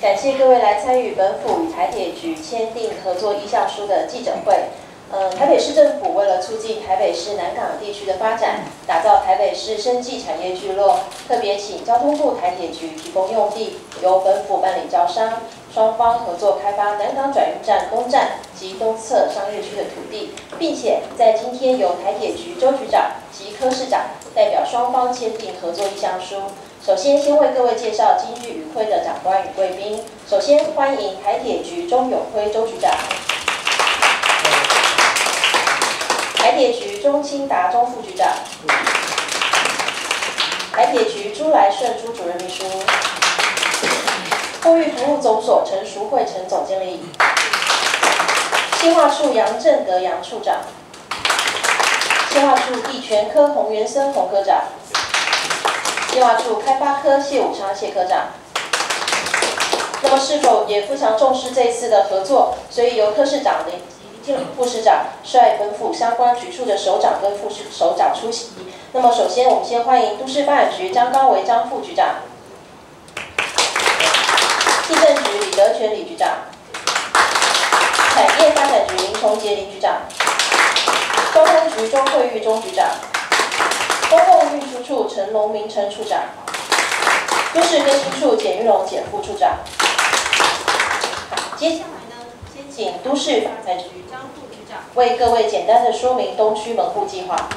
感谢各位来参与本府与台铁局签订合作意向书的记者会。呃，台北市政府为了促进台北市南港地区的发展，打造台北市生技产业聚落，特别请交通部台铁局提供用地，由本府办理招商，双方合作开发南港转运站东站及东侧商业区的土地，并且在今天由台铁局周局长及科市长代表双方签订合作意向书。首先，先为各位介绍今日与会的长官与贵宾。首先欢迎台铁局钟永辉周局长。台铁局钟清达钟副局长，台铁局朱来顺朱主任秘书，货运服务总所陈淑慧陈总经理，计划处杨正德杨处长，计划处地权科洪元森洪科长，计划处开发科谢武昌谢科长。那么是否也非常重视这一次的合作？所以由科室长的。副市长率本府相关局处的首长跟副首长出席。那么，首先我们先欢迎都市发展局张刚维张副局长，地震局李德全李局长，产业发展局林崇杰林局长，交通局钟慧玉钟局长，处陈龙明陈处长，都市更新处简玉龙简副处长。接下来呢，先请都市发展局张副局长。为各位简单的说明东区门户计划。